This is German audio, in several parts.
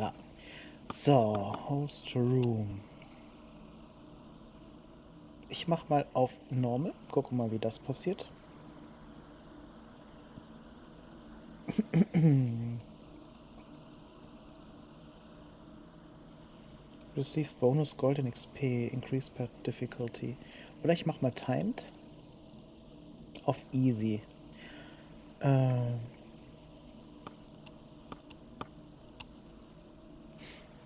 da. So, Host Room. Ich mach mal auf Normal. Gucke mal, wie das passiert. Receive Bonus Golden XP, Increase per Difficulty. Oder ich mach mal Timed. Auf Easy. Äh.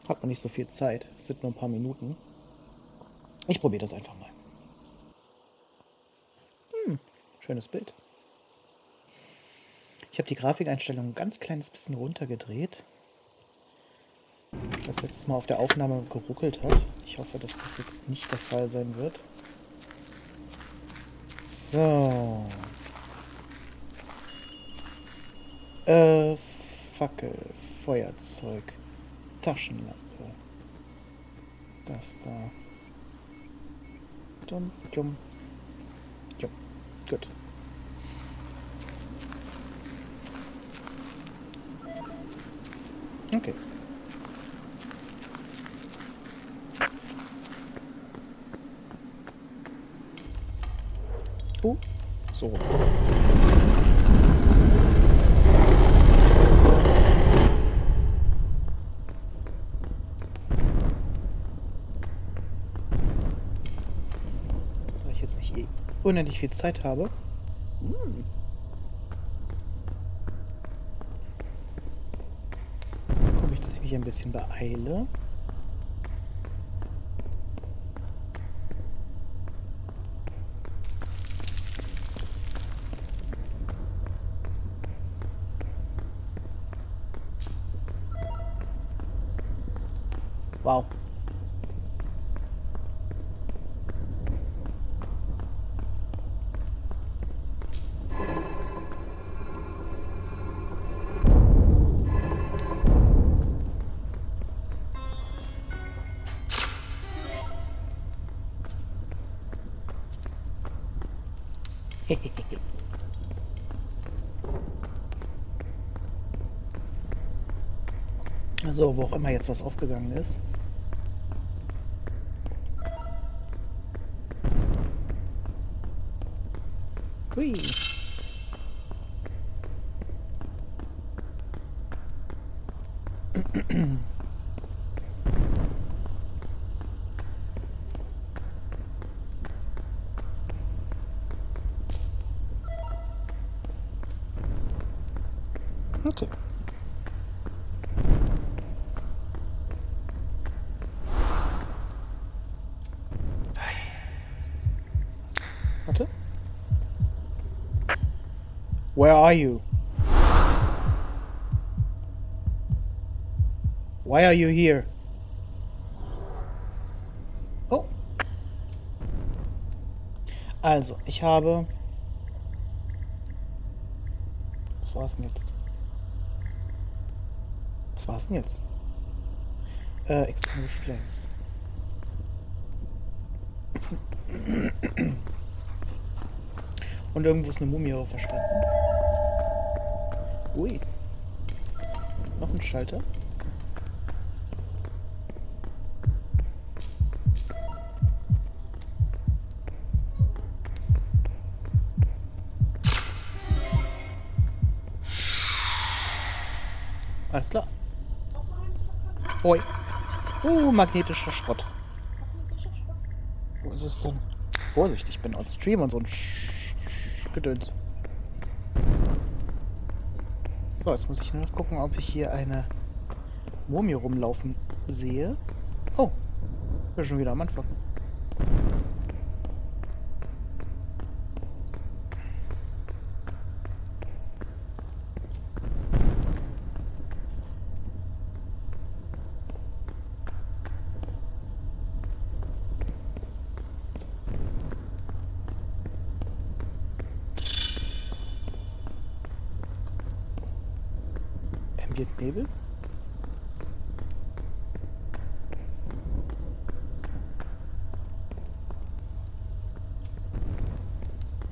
Hat man nicht so viel Zeit. Es sind nur ein paar Minuten. Ich probiere das einfach mal. Hm, schönes Bild. Ich habe die Grafikeinstellung ein ganz kleines bisschen runtergedreht. Das letztes Mal auf der Aufnahme geruckelt hat. Ich hoffe, dass das jetzt nicht der Fall sein wird. So. Äh, Fackel, Feuerzeug, Taschenlampe. Das da. Dumm, dumm. Ja, gut. Okay. Oh, so. Da ich jetzt nicht eh unendlich viel Zeit habe. Hm. Ich, dass ich mich ein bisschen beeile. Wow. So, wo auch immer jetzt was aufgegangen ist. Hui. Okay. Warte. Where are you? Why are you here? Oh. Also, ich habe... Was war's denn jetzt? Was war's denn jetzt? Äh, Extinguish Flames. Und irgendwo ist eine Mumie verschwunden. Ui. Noch ein Schalter. Alles klar. Ui. Uh, magnetischer Schrott. Wo ist es denn? Vorsicht, ich bin on Stream und so ein Sch Sch Gedöns. So, jetzt muss ich nur noch gucken, ob ich hier eine Mumie rumlaufen sehe. Oh, wir sind schon wieder am Anfang. Ambient Nebel?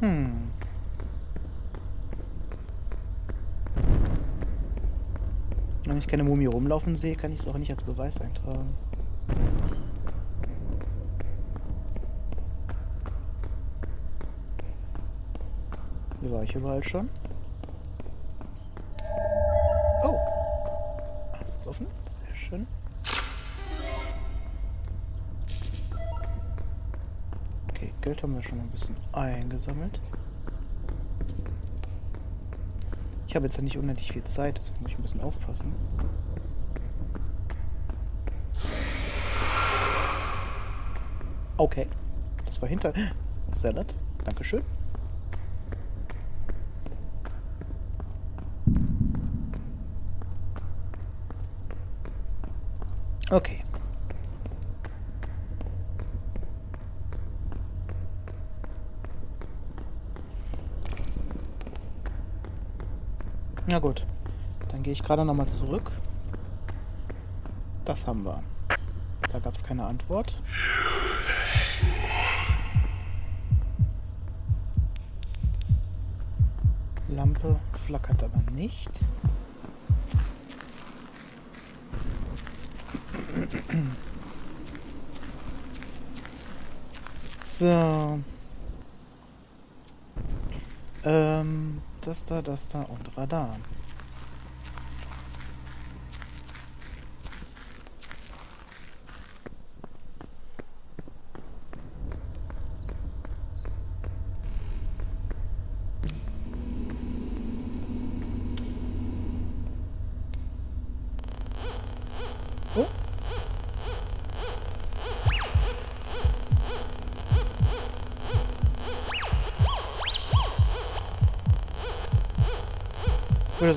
Hm. Wenn ich keine Mumie rumlaufen sehe, kann ich es auch nicht als Beweis eintragen. Hier war ich überall schon. Oh. Das ist offen. Sehr schön. Okay, Geld haben wir schon ein bisschen eingesammelt. Ich habe jetzt ja nicht unendlich viel Zeit, deswegen muss ich ein bisschen aufpassen. Okay. Das war hinter... Salat. Dankeschön. Okay. Na gut. Dann gehe ich gerade nochmal zurück. Das haben wir. Da gab es keine Antwort. Lampe flackert aber nicht. So. Ähm, das da, das da und Radar.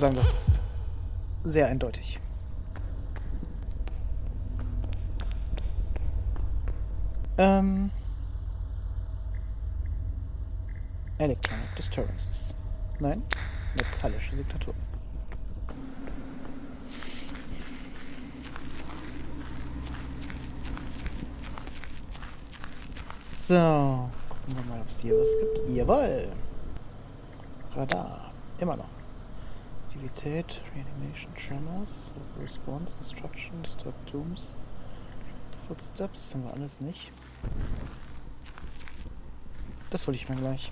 Sagen, das ist sehr eindeutig. Ähm. Electronic Disturbances. Nein, metallische Signatur. So, gucken wir mal, ob es hier was gibt. Jawohl! Radar. Immer noch. Aktivität, Reanimation, Tremors, Response, Destruction, Disturbed Tombs, Footsteps, das haben wir alles nicht. Das hole ich mir gleich.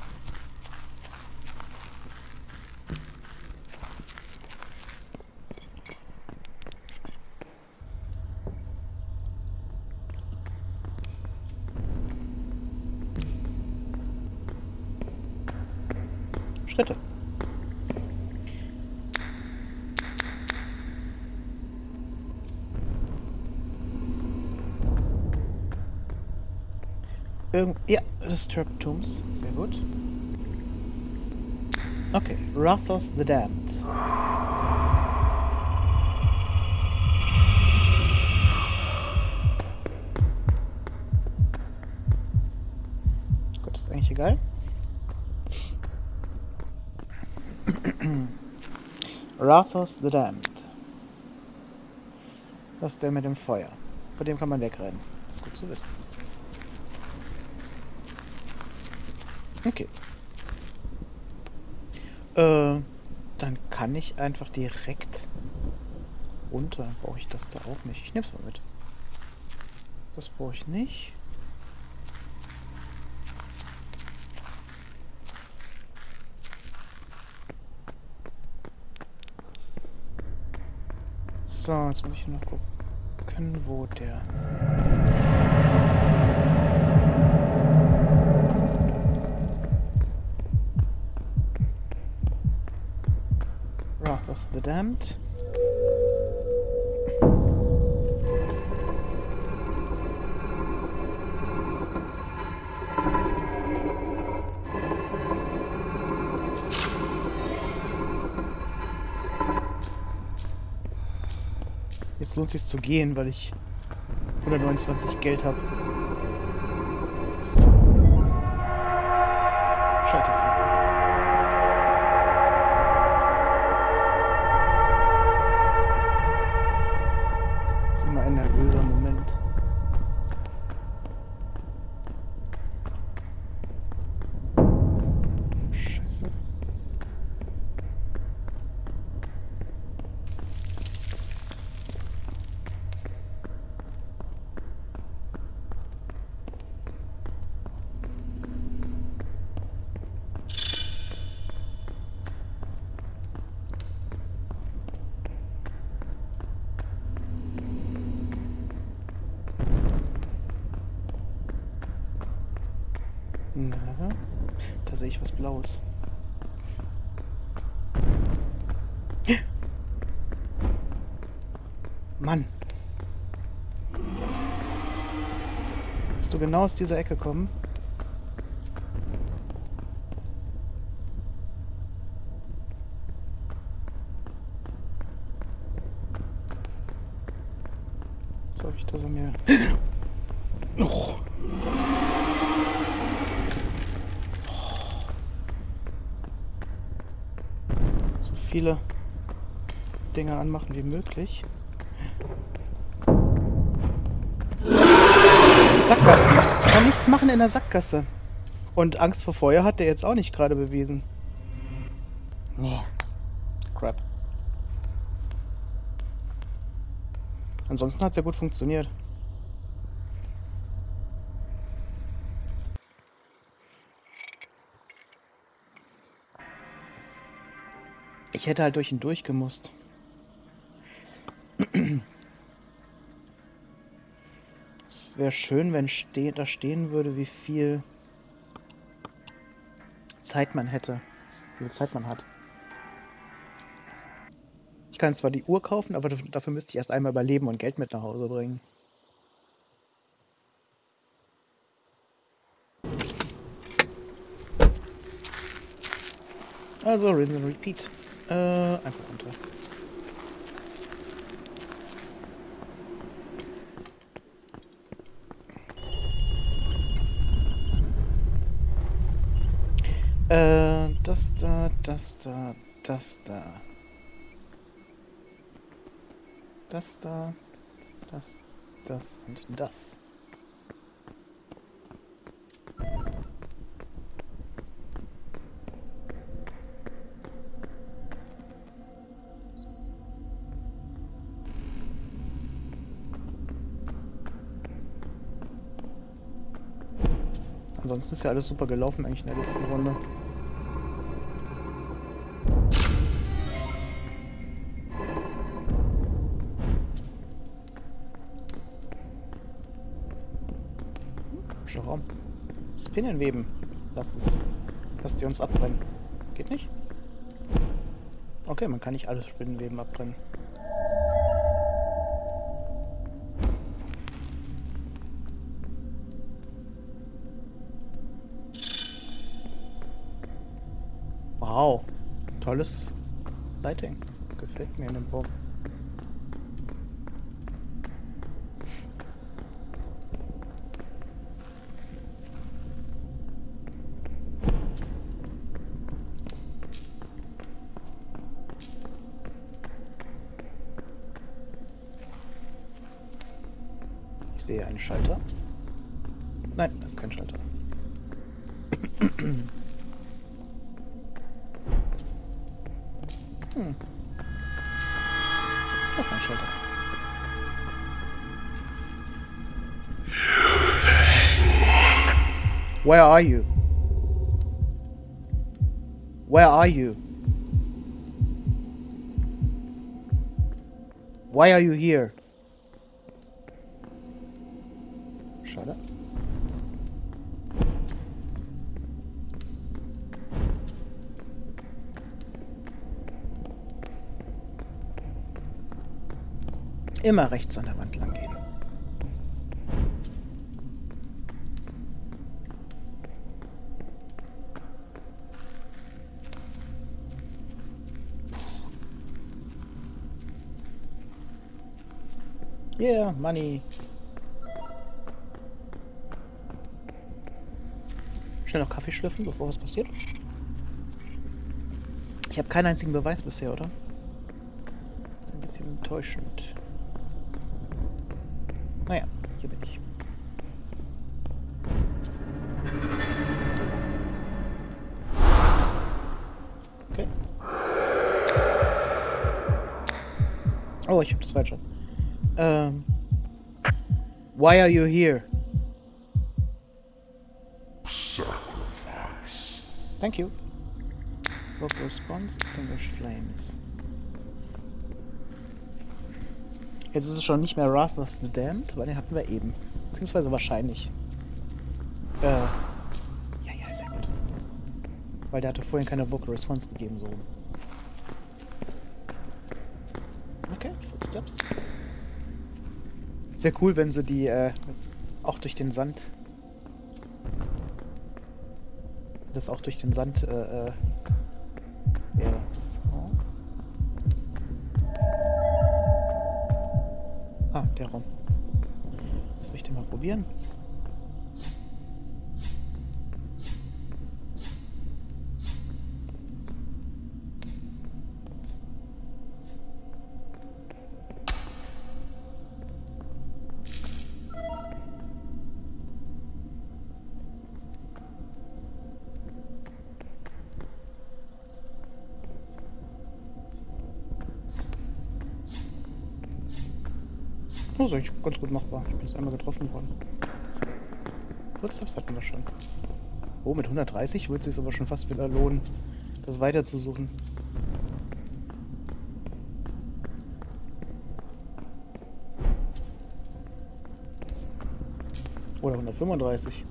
Tombs. Sehr gut. Okay, Rathos the Damned. Gut, ist eigentlich egal. Rathos the Damned. Das ist der mit dem Feuer. Vor dem kann man wegrennen. Das ist gut zu wissen. Okay. Äh, dann kann ich einfach direkt runter. Brauche ich das da auch nicht. Ich nehme es mal mit. Das brauche ich nicht. So, jetzt muss ich noch gucken, wo der... Wrath of the Damned. Jetzt lohnt es sich zu gehen, weil ich 129 Geld habe. Blaues. Mann. Musst du genau aus dieser Ecke kommen? So habe ich das an mir. Oh. So viele Dinge anmachen wie möglich. Sackgassen. Kann nichts machen in der Sackgasse. Und Angst vor Feuer hat der jetzt auch nicht gerade bewiesen. Nee. Crap. Ansonsten hat es ja gut funktioniert. Ich hätte halt durch ihn durchgemusst. Es wäre schön, wenn ste da stehen würde, wie viel Zeit man hätte. Wie viel Zeit man hat. Ich kann zwar die Uhr kaufen, aber dafür müsste ich erst einmal überleben und Geld mit nach Hause bringen. Also, rinse and repeat. Äh, einfach runter. Äh, das da, das da, das da. Das da, das, das und das. Ansonsten ist ja alles super gelaufen eigentlich in der letzten Runde. Spinnenweben. Lasst es. Lasst sie uns abbrennen. Geht nicht? Okay, man kann nicht alles Spinnenweben abbrennen. Wow. Tolles Lighting. Gefällt mir in dem Baum. Sehe einen Schalter. Nein, das ist kein Schalter. Hm. Das ist ein Schalter. Where are you? Where are you? Why are you here? Immer rechts an der Wand lang gehen. Yeah, money. Schnell noch Kaffee schlürfen, bevor was passiert. Ich habe keinen einzigen Beweis bisher, oder? Das ist ein bisschen enttäuschend. Naja, hier bin ich. Okay. Oh, ich hab das falsche. Ähm. Why are you here? Sacrifice. Thank you. Vocal response, extinguish flames. Jetzt ist es schon nicht mehr Wrath of the Damned, weil den hatten wir eben. Beziehungsweise wahrscheinlich. Äh. Ja, ja, Weil der hatte vorhin keine Vocal Response gegeben, so. Okay, Footsteps. Sehr cool, wenn sie die äh, auch durch den Sand. Das auch durch den Sand. Äh, Soll ganz gut machbar. Ich bin jetzt einmal getroffen worden. Footsteps hatten wir schon. Oh, mit 130 wird es sich aber schon fast wieder lohnen, das weiterzusuchen. Oder 135.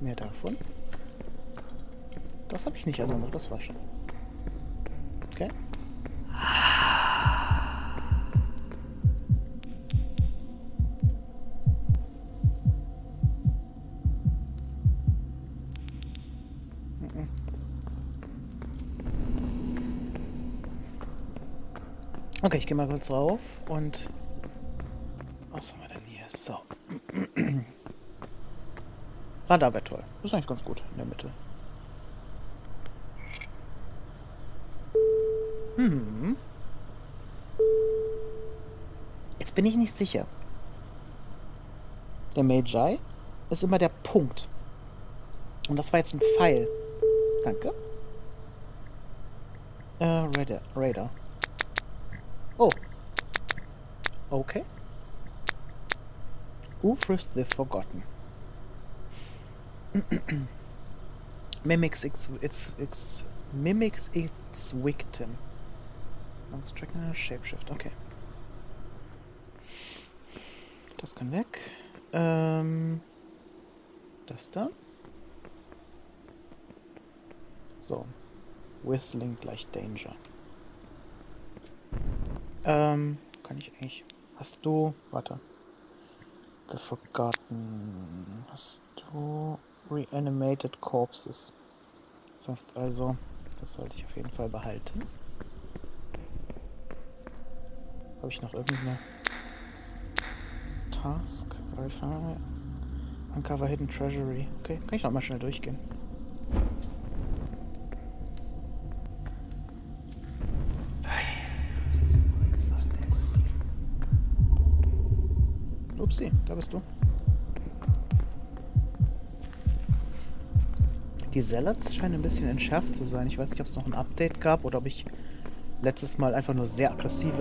Mehr davon. Das habe ich nicht erinnert, das war schon. Okay, ich gehe mal kurz rauf und... Was haben wir denn hier? So. Radar wäre toll. Das ist eigentlich ganz gut in der Mitte. Hm. Jetzt bin ich nicht sicher. Der Magi ist immer der Punkt. Und das war jetzt ein Pfeil. Danke. Äh, Radar. Radar. Okay. Ufris the Forgotten. mimics its, its, its mimics its victim. Monks Tracker, Shapeshift, okay. Das kann weg. Ähm, das da. So. Whistling gleich Danger. Ähm, kann ich eigentlich... Hast du... Warte. The Forgotten. Hast du... Reanimated Corpses. Das heißt also, das sollte ich auf jeden Fall behalten. Habe ich noch irgendeine Task? Uncover Hidden Treasury. Okay, kann ich noch mal schnell durchgehen. Upsi, da bist du. Die Zealots scheinen ein bisschen entschärft zu sein. Ich weiß nicht, ob es noch ein Update gab oder ob ich letztes Mal einfach nur sehr aggressive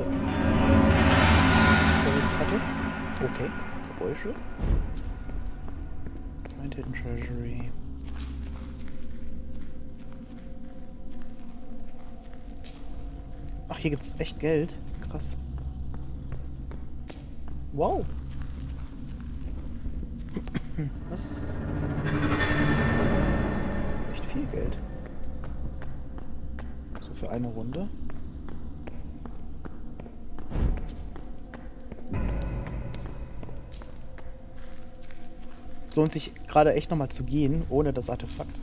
Zealots hatte. Okay, Geräusche. Find Hidden Treasury. Ach, hier gibt's echt Geld. Krass. Wow. Was? Echt viel Geld. So für eine Runde. Es lohnt sich gerade echt nochmal zu gehen, ohne das Artefakt.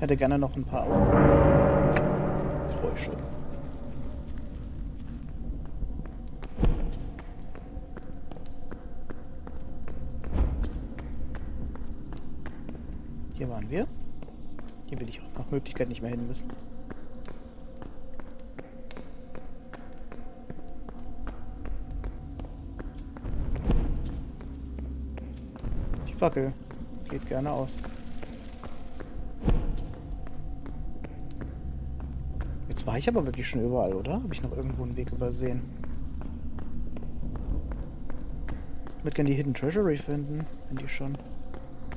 Hätte gerne noch ein paar Geräusche. Hier waren wir. Hier will ich auch nach Möglichkeit nicht mehr hin müssen. Die Fackel geht gerne aus. Jetzt war ich aber wirklich schon überall, oder? Habe ich noch irgendwo einen Weg übersehen? Ich würde gerne die Hidden Treasury finden, wenn die schon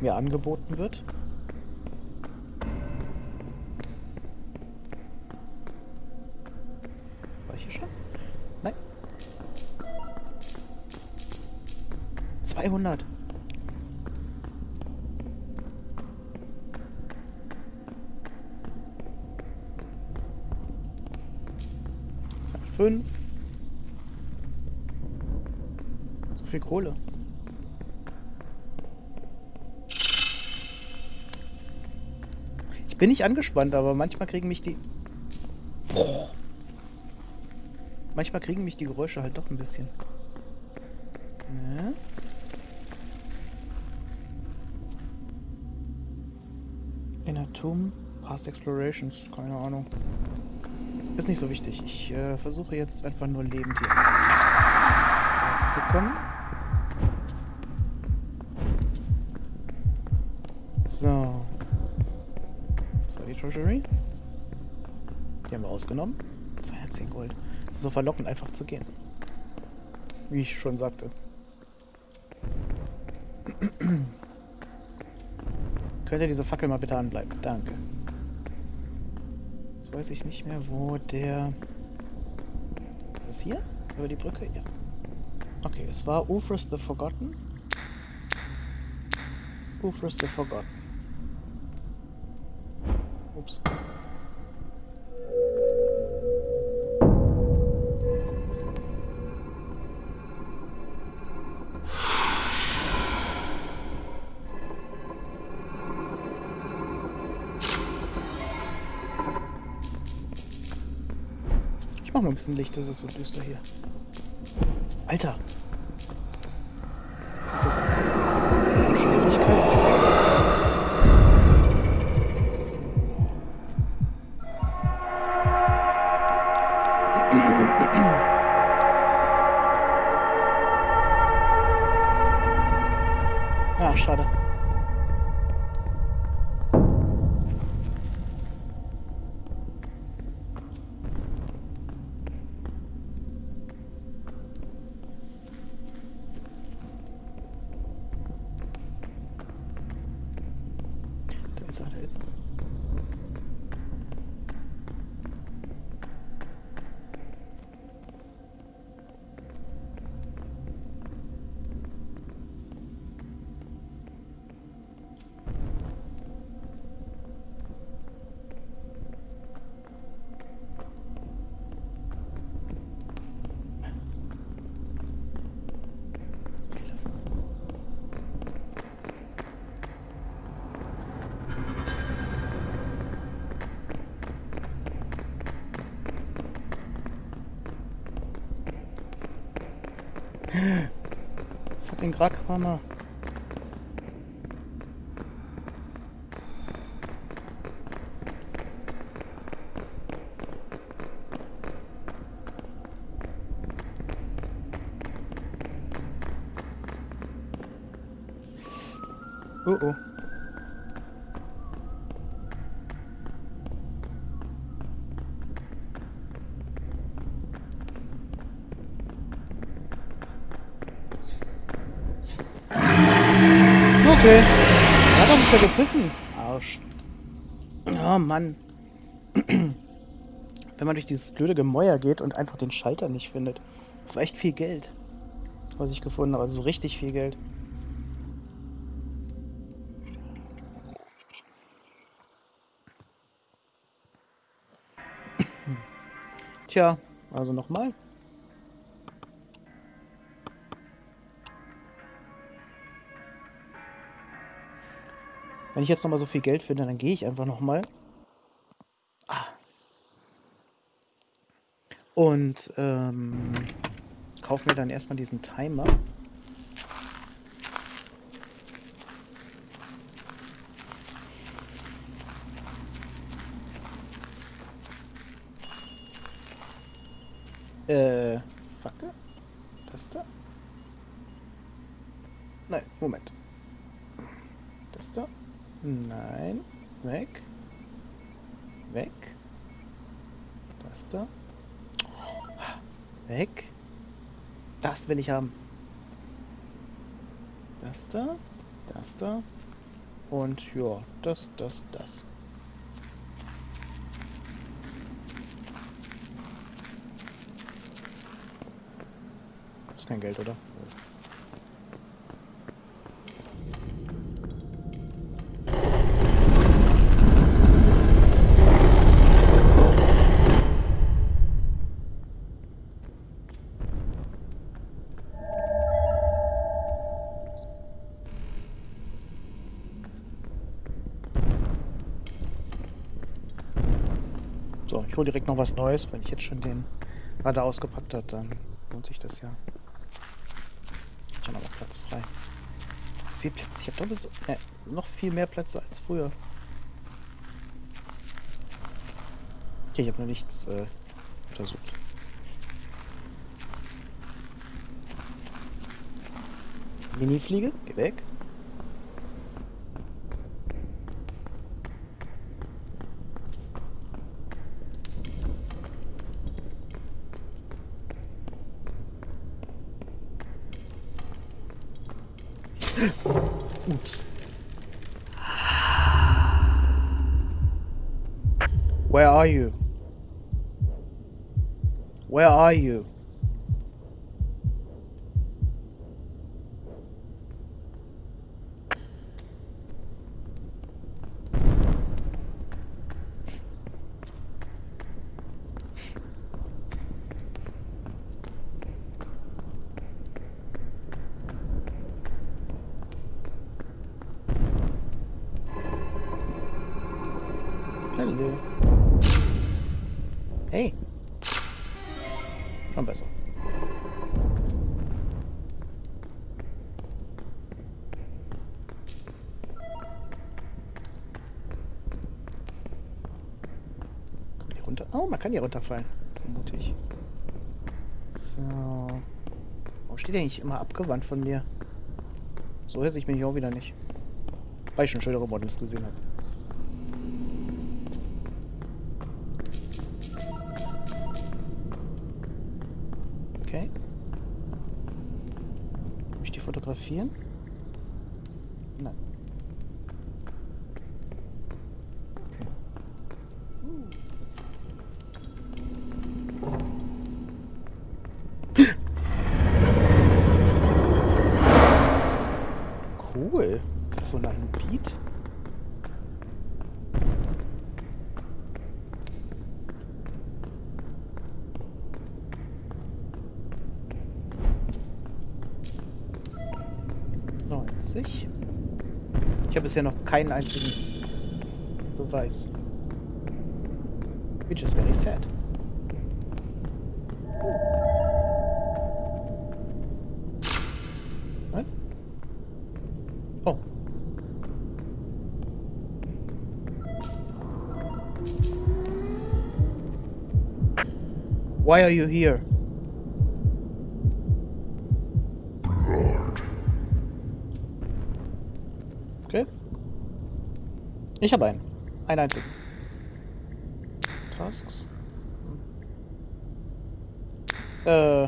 mir angeboten wird. War ich hier schon? Nein. 200. Fünf. So viel Kohle. Ich bin nicht angespannt, aber manchmal kriegen mich die... Manchmal kriegen mich die Geräusche halt doch ein bisschen. Ja. In Atom Past Explorations, keine Ahnung. Ist nicht so wichtig. Ich äh, versuche jetzt einfach nur lebend hier rauszukommen. So. Das war die Treasury. Die haben wir ausgenommen. 210 Gold. Das ist so verlockend, einfach zu gehen. Wie ich schon sagte. Könnt ihr diese Fackel mal bitte anbleiben? Danke. Weiß ich nicht mehr, wo der... Was hier? Über die Brücke? Ja. Okay, es war Ufris the Forgotten. Ufris the Forgotten. Ups. Mach mal ein bisschen Licht, das ist so düster hier. Alter! Das on the Okay. Er hat doch nicht mehr gepfiffen. Arsch. Oh Mann. Wenn man durch dieses blöde Gemäuer geht und einfach den Schalter nicht findet. Das war echt viel Geld. Was ich gefunden habe. Also so richtig viel Geld. Tja, also nochmal. Wenn ich jetzt nochmal so viel Geld finde, dann gehe ich einfach nochmal. Ah. Und ähm, kaufe mir dann erstmal diesen Timer. Äh, Fackel? Das da? Nein, Moment. Das da? Nein. Weg. Weg. Das da. Weg. Das will ich haben. Das da. Das da. Und ja, das, das, das. Das ist kein Geld, oder? So, ich hole direkt noch was Neues. Wenn ich jetzt schon den Radar ausgepackt habe, dann lohnt sich das ja. Ich habe noch Platz frei. So viel Platz. Ich habe so, äh, noch viel mehr Plätze als früher. Okay, ich habe noch nichts äh, untersucht. Mini-Fliege, geh weg. Are you? Kann hier runterfallen. Vermute ich. So. Warum steht der nicht immer abgewandt von mir? So bin ich auch wieder nicht. Weil ich schon schönere Models gesehen habe. Okay. Kann ich die fotografieren? Nein. Cool. Ist das so ein Beat? neunzig. Ich habe bisher noch keinen einzigen Beweis. Which is very sad. Why are you here? Blood. Okay. Ich habe einen. Einen einzigen. Tasks. Äh.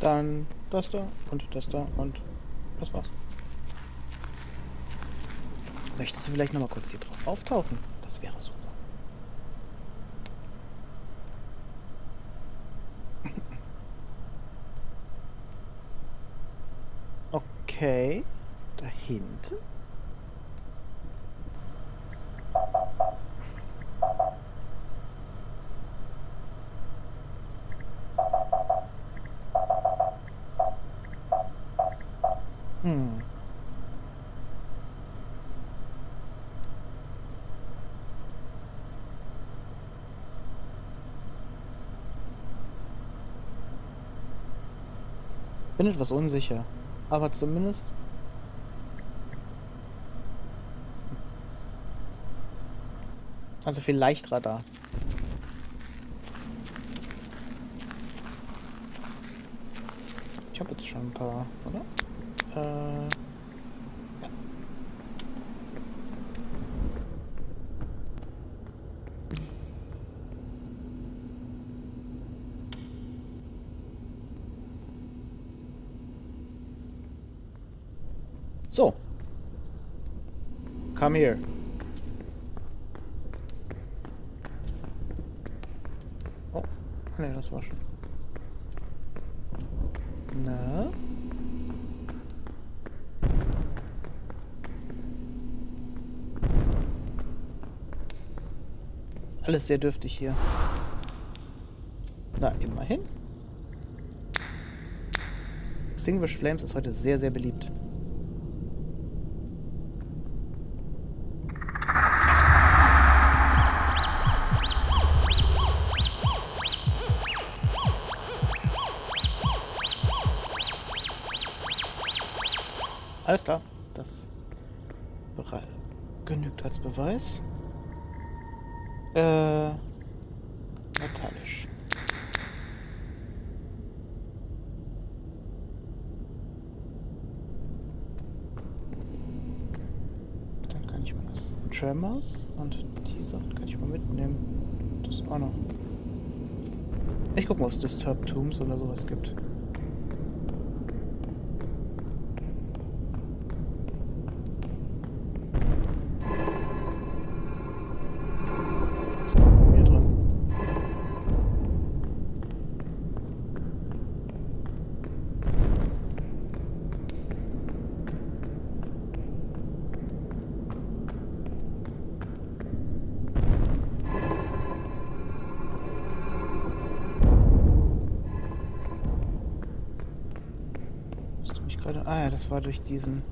Dann das da und das da und das war's. Möchtest du vielleicht noch mal kurz hier drauf auftauchen? Das wäre super. Okay. Da hinten? Hm. Bin etwas unsicher, aber zumindest. Also vielleicht Radar. Ich habe jetzt schon ein paar, oder? Äh. Ja. So. Come here. Oh, ne, das war schon. Na? Ist alles sehr dürftig hier. Na, immerhin. Extinguished Flames ist heute sehr, sehr beliebt. Beweis. Äh, metallisch. Dann kann ich mal das Tremors und die Sachen kann ich mal mitnehmen. Das auch noch. Ich guck mal, ob es Disturbed Tombs oder sowas gibt. Das war durch diesen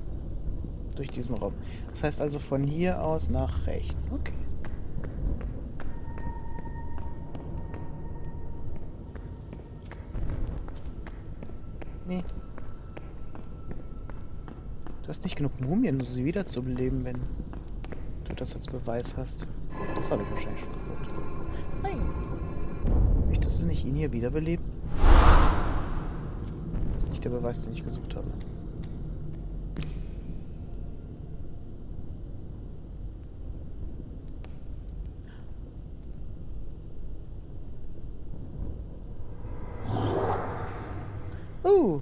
durch diesen Raum. Das heißt also von hier aus nach rechts. Okay. Nee. Du hast nicht genug Mumien, um sie wiederzubeleben, wenn du das als Beweis hast. Das habe ich wahrscheinlich schon gehört. Nein. Möchtest du nicht ihn hier wiederbeleben? Das ist nicht der Beweis, den ich gesucht habe. Uh.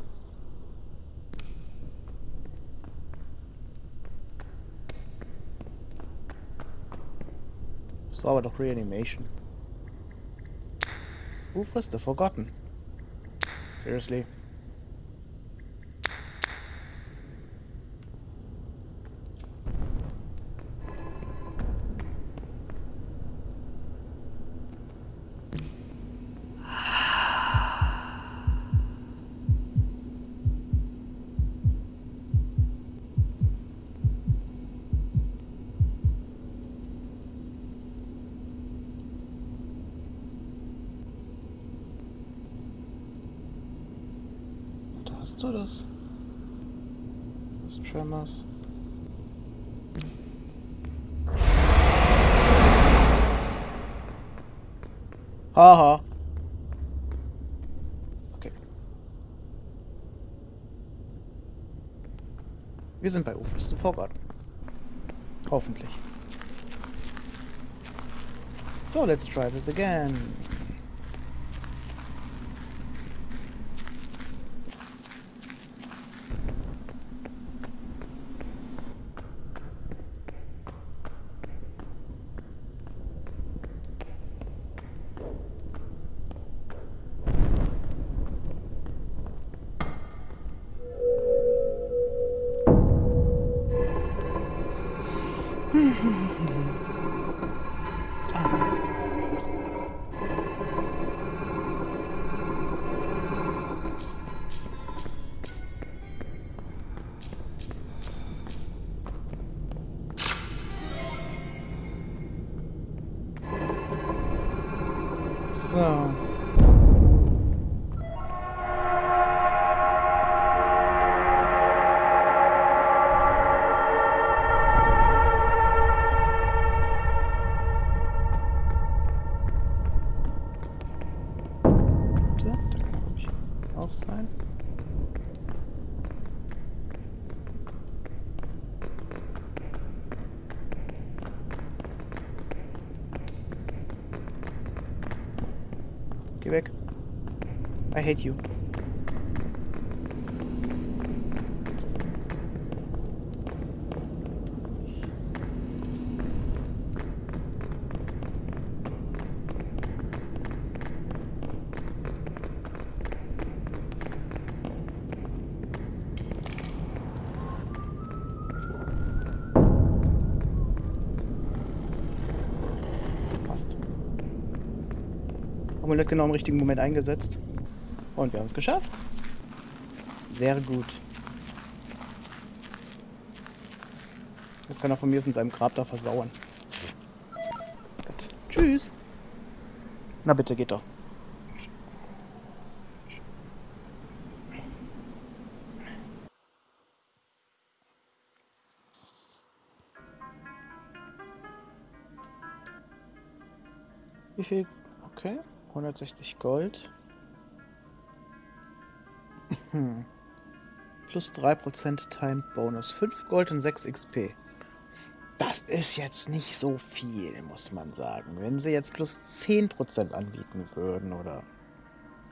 Das war aber doch Reanimation. Rufus the Forgotten. Seriously. Hast du das? Das Tremors. Haha. Okay. Wir sind bei Ufos Vorgarten. Hoffentlich. So, let's try this again. So. hate you. Amulett genau im richtigen Moment eingesetzt. Und wir haben es geschafft. Sehr gut. Das kann er von mir in seinem Grab da versauern. Gut. Tschüss. Na bitte, geht doch. Wie viel? Okay. 160 Gold. Plus 3% Time Bonus. 5 Gold und 6 XP. Das ist jetzt nicht so viel, muss man sagen. Wenn sie jetzt plus 10% anbieten würden oder,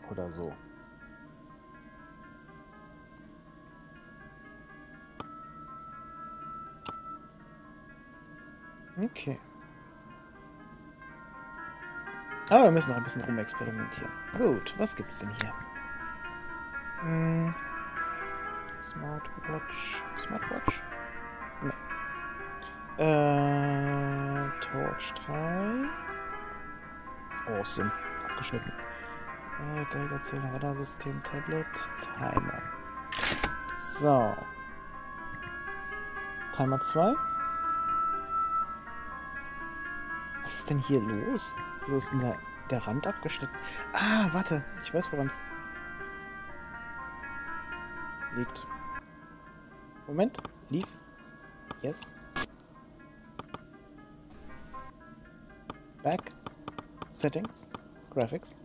oder so. Okay. Aber wir müssen noch ein bisschen rumexperimentieren. Gut, was gibt's denn hier? Hm. Smartwatch. Smartwatch? Ne. Äh, Torch 3. Awesome. Abgeschnitten. Äh, Geigerzähler, Radarsystem, Tablet, Timer. So. Timer 2. Was ist denn hier los? Wieso ist denn der, der Rand abgeschnitten? Ah, warte. Ich weiß, woran es liegt. Moment. Lief. Yes. Back. Settings. Graphics.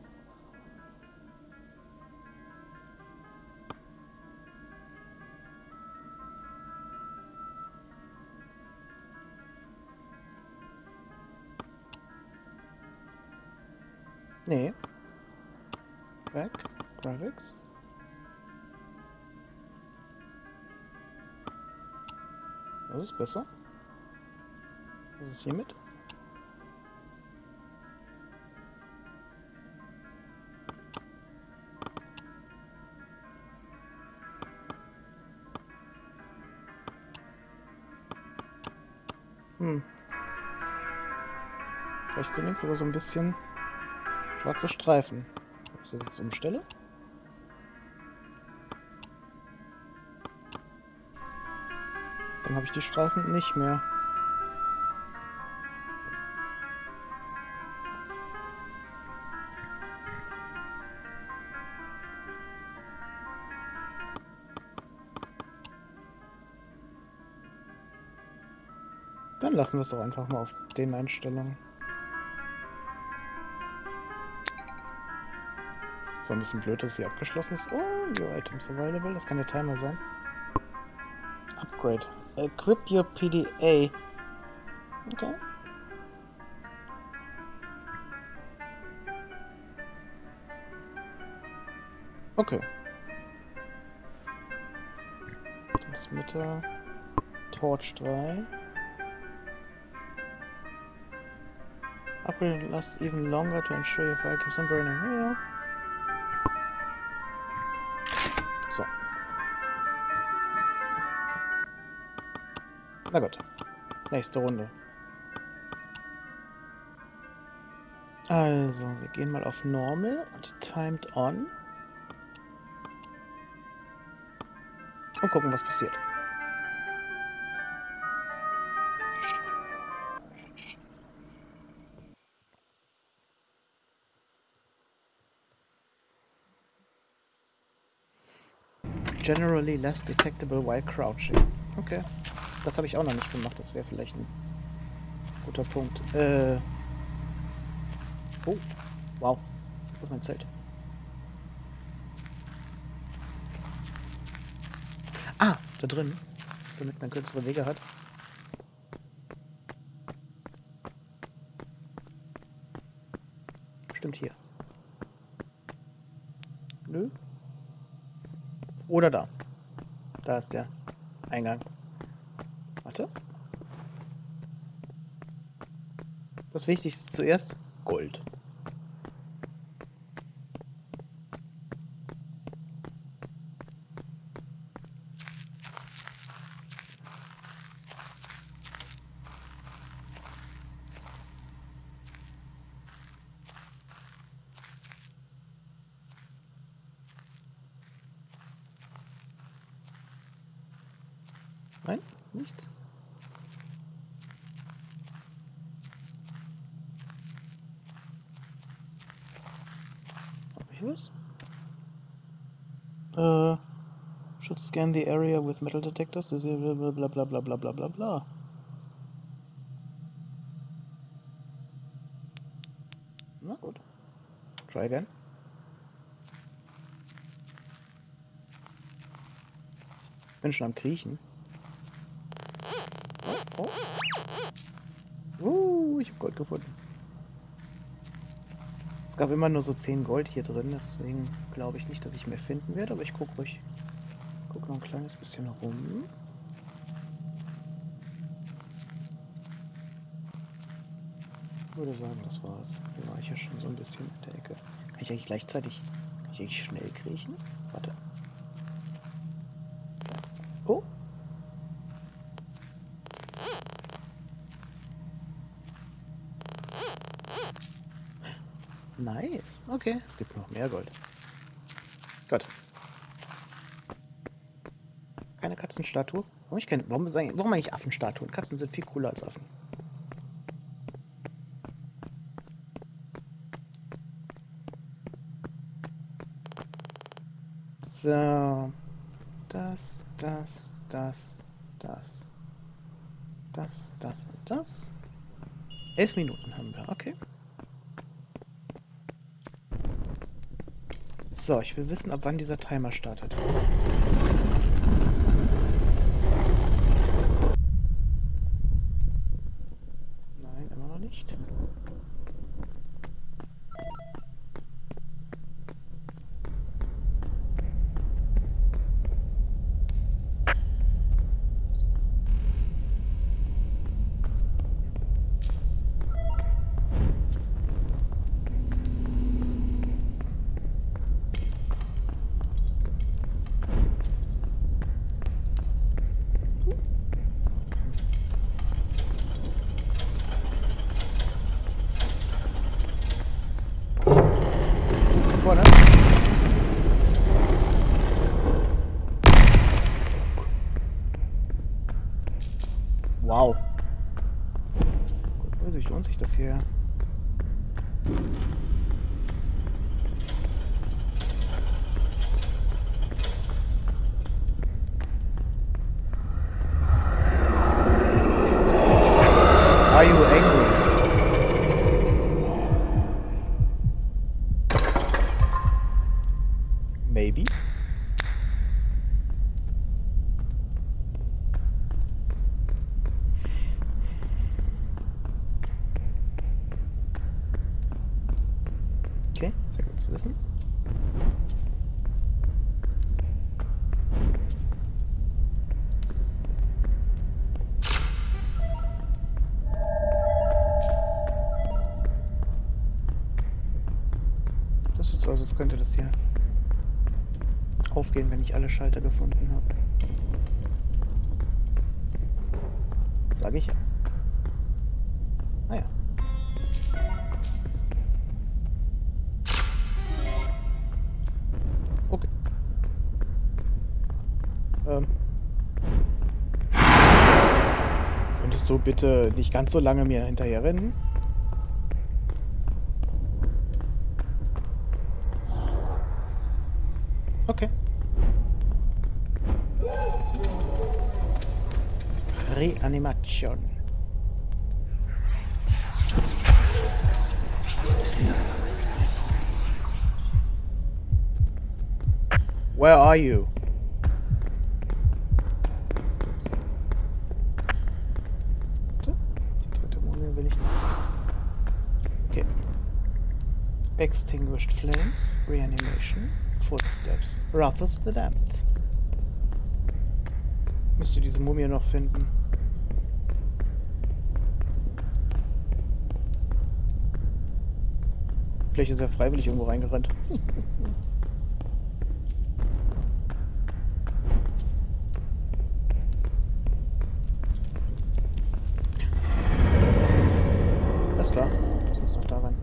Das ist besser. Was ist hiermit? Hm. Das reicht so links, aber so ein bisschen schwarze Streifen. Wenn ich das jetzt umstelle. Dann habe ich die Streifen nicht mehr. Dann lassen wir es doch einfach mal auf den Einstellungen. So, ein bisschen blöd, dass sie abgeschlossen ist. Oh, your items available. Das kann der Timer sein. Upgrade. Equip your PDA. Okay. Okay. Transmitter. Torch 3. Upgrade lasts even longer to ensure your fire keeps on burning. Ja. Na gut. Nächste Runde. Also, wir gehen mal auf Normal und Timed On. Und gucken, was passiert. Generally less detectable while crouching. Okay. Das habe ich auch noch nicht gemacht. Das wäre vielleicht ein guter Punkt. Äh. Oh. Wow. Wo ist mein Zelt? Ah, da drin. Damit man kürzere Wege hat. Stimmt hier. Nö. Oder da. Da ist der Eingang. Warte. Das Wichtigste zuerst. Scan the area with metal detectors. Bla bla bla bla bla bla bla bla. Na gut. Try again. Ich bin schon am Kriechen. Oh, oh. Uh, ich habe Gold gefunden. Es gab immer nur so 10 Gold hier drin, deswegen glaube ich nicht, dass ich mehr finden werde, aber ich gucke ruhig. Ein kleines bisschen rum. Ich würde sagen, das war's. Hier war ich ja schon so ein bisschen in der Ecke. Kann ich eigentlich gleichzeitig kann ich eigentlich schnell kriechen? Warte. Oh. Nice. Okay, es gibt noch mehr Gold. Gut. Katzenstatue? Warum, ich keine, warum, sagen, warum eigentlich Affenstatuen? Katzen sind viel cooler als Affen. So. Das, das, das, das. Das, das und das. Elf Minuten haben wir, okay. So, ich will wissen, ab wann dieser Timer startet. Aufgehen, wenn ich alle Schalter gefunden habe. Sag ich ja. Naja. Okay. Ähm. Könntest du bitte nicht ganz so lange mir hinterher rennen? Reanimation. Where are you? Die dritte Mumie will ich nicht. Okay. Extinguished flames, reanimation, footsteps. Rathus the Damned. Müsste diese Mumie noch finden. Vielleicht ist er freiwillig irgendwo reingerannt. Alles klar, lass uns noch da rein.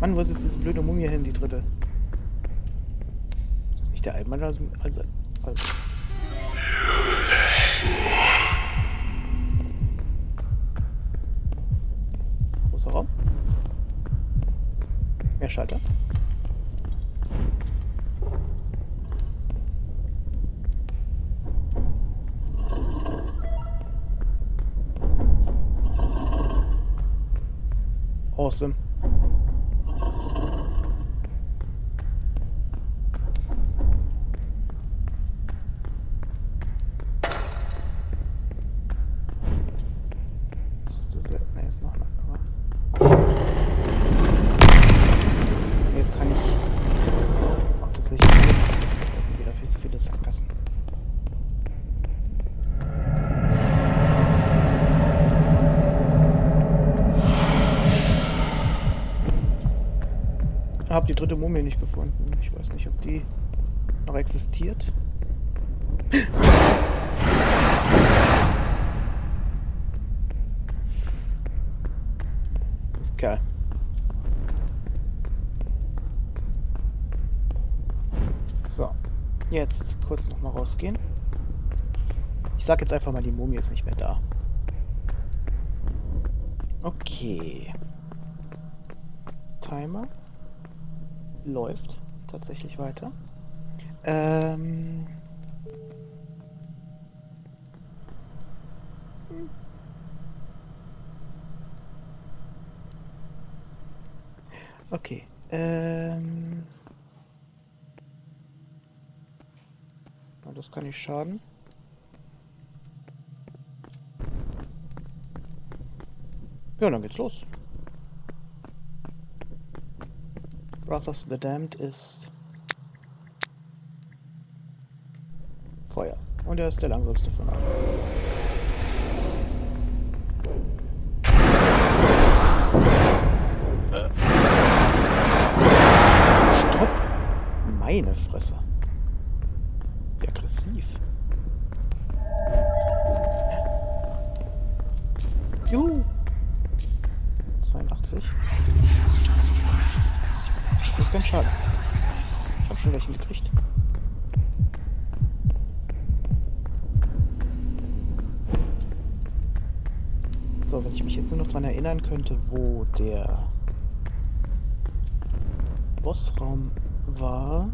Mann, wo ist jetzt diese blöde Mumie hin, die dritte? der einmal also, also, also. Dritte Mumie nicht gefunden. Ich weiß nicht, ob die noch existiert. Ist geil. So, jetzt kurz noch mal rausgehen. Ich sag jetzt einfach mal, die Mumie ist nicht mehr da. Okay. Timer läuft tatsächlich weiter. Ähm. Okay. Ähm. Das kann nicht schaden. Ja, dann geht's los. Brothers the Damned ist Feuer. Und er ist der langsamste von allen. Stopp! Meine Fresse. Wie aggressiv. Juhu! 82. Das ist ganz schade. Ich hab schon welchen gekriegt. So, wenn ich mich jetzt nur noch dran erinnern könnte, wo der Bossraum war.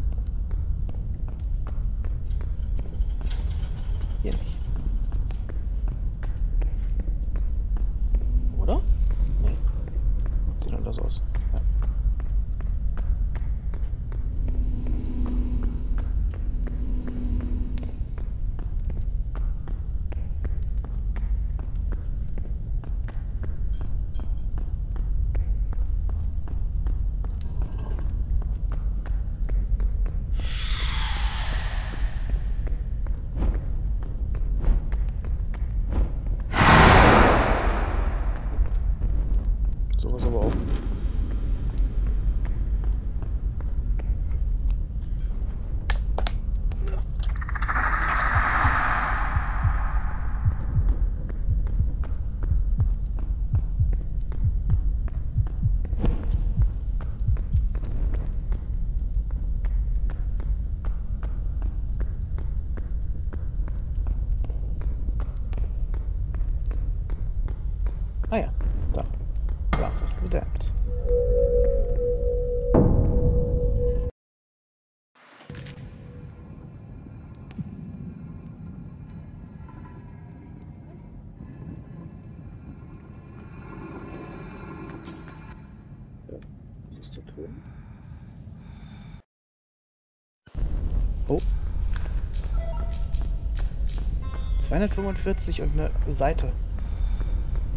245 und eine Seite.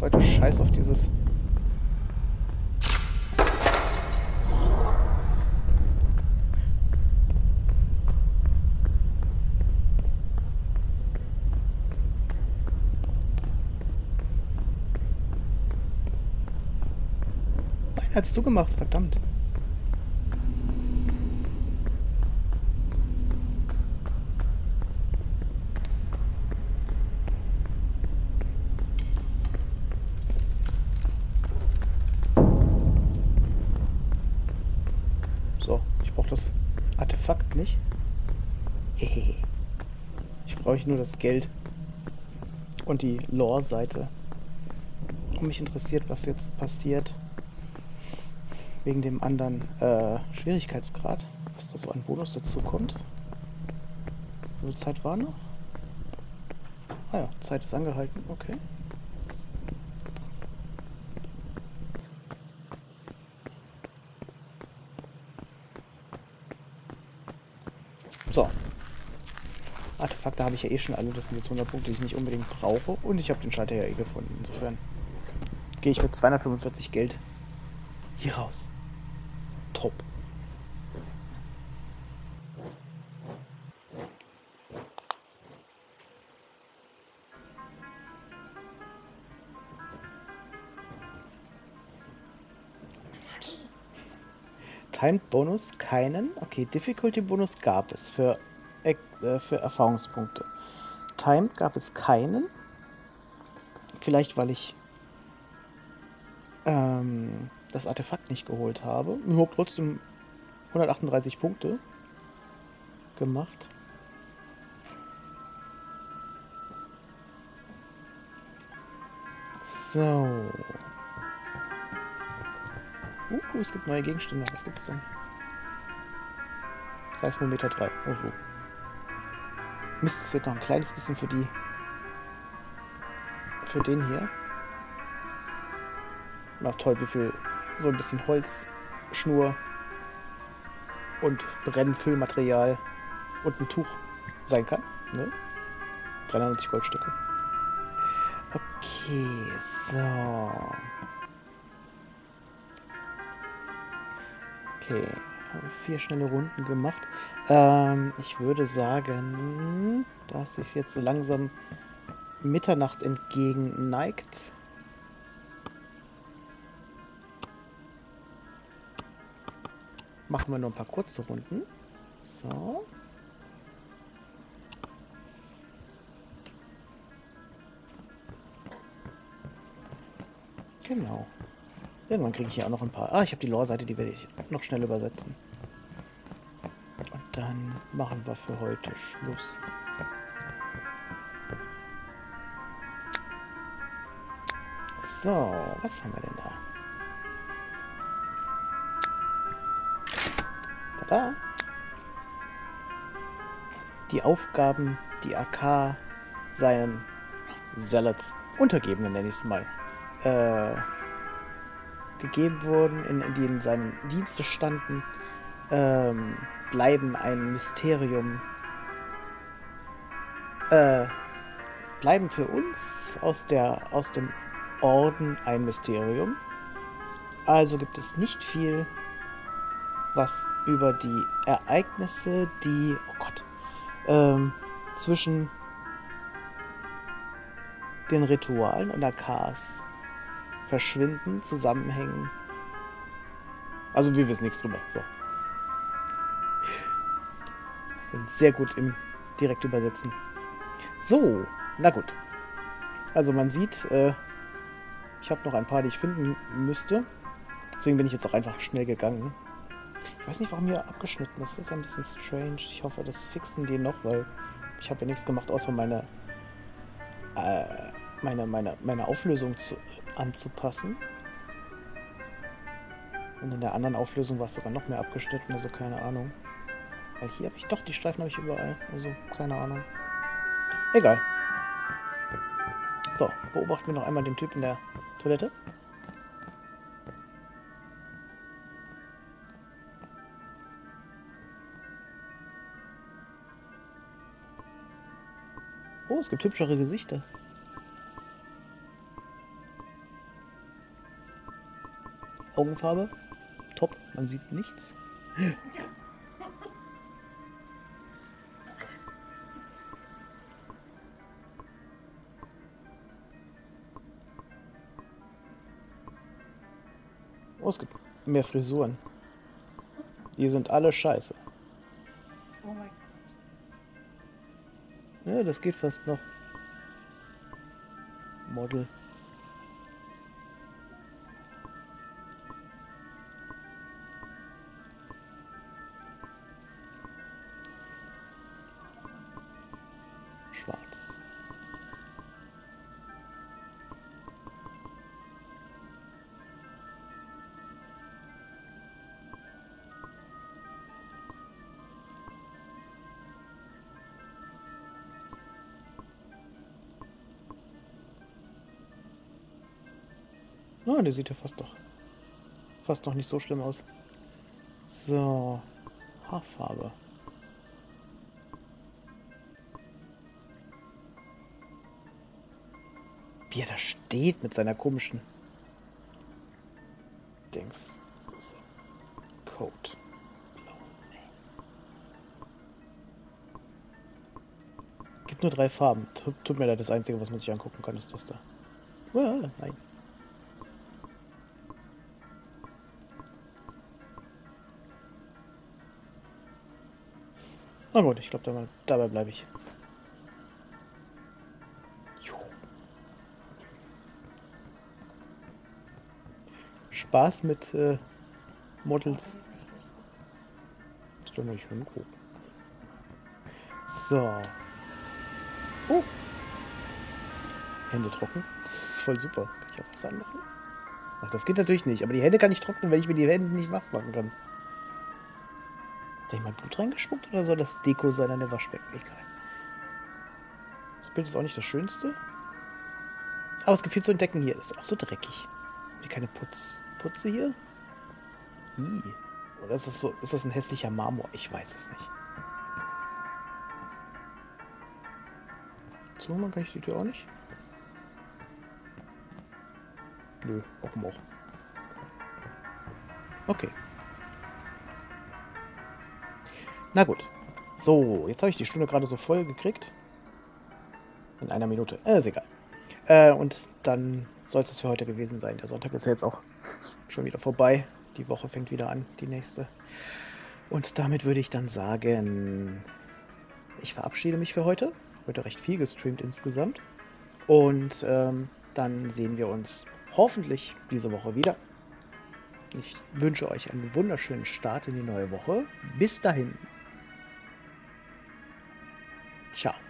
Leute, scheiß auf dieses. Nein, hat's zugemacht, verdammt. So, ich brauche das Artefakt nicht. Hehehe. Ich brauche nur das Geld und die Lore-Seite. Und mich interessiert, was jetzt passiert wegen dem anderen äh, Schwierigkeitsgrad, was da so an Bonus dazu kommt. Wie viel Zeit war noch? Ah ja, Zeit ist angehalten, okay. So. Artefakte habe ich ja eh schon alle. Das sind jetzt 100 Punkte, die ich nicht unbedingt brauche. Und ich habe den Schalter ja eh gefunden. Insofern gehe ich mit 245 Geld hier raus. Top. Timed Bonus keinen. Okay, Difficulty Bonus gab es für, für Erfahrungspunkte. Timed gab es keinen. Vielleicht, weil ich ähm, das Artefakt nicht geholt habe. Ich habe trotzdem 138 Punkte gemacht. So. Uh, es gibt neue Gegenstände. Was gibt es denn? Seismometer 3. Oh, so. Mist, es wird noch ein kleines bisschen für die... Für den hier. Na toll, wie viel so ein bisschen Holzschnur und Brennfüllmaterial und ein Tuch sein kann. Ne? 390 Goldstücke. Okay, so. Okay, vier schnelle Runden gemacht. Ähm, ich würde sagen, dass sich jetzt so langsam Mitternacht entgegen neigt. Machen wir noch ein paar kurze Runden. So. Genau. Irgendwann kriege ich hier auch noch ein paar. Ah, ich habe die Lore-Seite, die werde ich noch schnell übersetzen. Und dann machen wir für heute Schluss. So, was haben wir denn da? Tada! Die Aufgaben, die AK seinen Zealots Untergebenen, nenne ich es mal, äh, gegeben wurden, in, in die in Dienste standen, ähm, bleiben ein Mysterium. Äh, bleiben für uns aus, der, aus dem Orden ein Mysterium. Also gibt es nicht viel, was über die Ereignisse, die, oh Gott, ähm, zwischen den Ritualen und der Chaos verschwinden, zusammenhängen. Also wir wissen nichts drüber. So. Bin sehr gut im direkt übersetzen. So, na gut. Also man sieht, äh, ich habe noch ein paar, die ich finden müsste. Deswegen bin ich jetzt auch einfach schnell gegangen. Ich weiß nicht, warum hier abgeschnitten ist. Das ist ein bisschen strange. Ich hoffe, das fixen die noch, weil ich habe ja nichts gemacht, außer meine, äh, meine, meine, meine Auflösung zu, anzupassen. Und in der anderen Auflösung war es sogar noch mehr abgeschnitten, also keine Ahnung. Weil hier habe ich doch, die Streifen habe ich überall. Also keine Ahnung. Egal. So, beobachten wir noch einmal den Typ in der Toilette. Oh, es gibt hübschere Gesichter. Augenfarbe. Top, man sieht nichts. Oh, es gibt mehr Frisuren. Die sind alle scheiße. Oh mein Gott. Ja, das geht fast noch. Model. Oh, der sieht ja fast doch fast noch nicht so schlimm aus. So, Haarfarbe. Wie er da steht mit seiner komischen Dings. So. Coat. Gibt nur drei Farben. Tut, tut mir leid, das Einzige, was man sich angucken kann, ist das da. Oh, nein. Na gut, ich glaube, dabei, bleibe ich. Spaß mit äh, Models. Ist doch nicht hingucken. So. Oh. Hände trocken. Das ist voll super. Kann ich auch was anmachen? Ach, das geht natürlich nicht. Aber die Hände kann ich trocknen, wenn ich mir die Hände nicht nass machen kann. Hat da jemand Blut reingespuckt oder soll das Deko sein an der Waschbecken? Egal. Das Bild ist auch nicht das Schönste. Aber es gibt viel zu entdecken hier. Das ist auch so dreckig. Hier keine Putz, Putze hier? I. Oder ist das so, ist das ein hässlicher Marmor? Ich weiß es nicht. Zumachen kann ich die Tür auch nicht? Nö, warum auch? Okay. Na gut. So, jetzt habe ich die Stunde gerade so voll gekriegt. In einer Minute. Äh, ist egal. Äh, und dann soll es das für heute gewesen sein. Der Sonntag ist ja jetzt auch schon wieder vorbei. Die Woche fängt wieder an, die nächste. Und damit würde ich dann sagen, ich verabschiede mich für heute. Heute recht viel gestreamt insgesamt. Und ähm, dann sehen wir uns hoffentlich diese Woche wieder. Ich wünsche euch einen wunderschönen Start in die neue Woche. Bis dahin. Tchau.